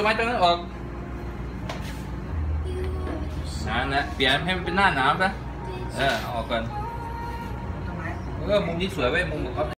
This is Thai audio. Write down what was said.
ต้นไม้ต้นนั้นออกนั่นแหละเปลี่ยนให้มันเป็นหน้าหนาวนะเออออกก่อนมเออมุมนี้สวยเว้ยมุมของเขา